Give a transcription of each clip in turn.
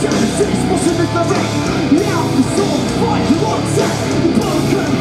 76 must have been the ring Now the soul fight, you want sex, the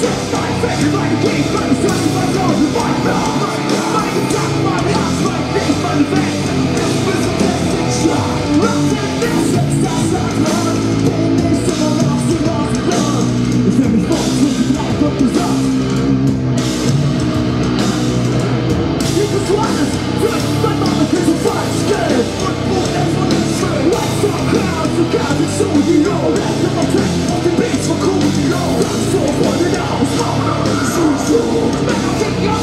Just like faith, like weapons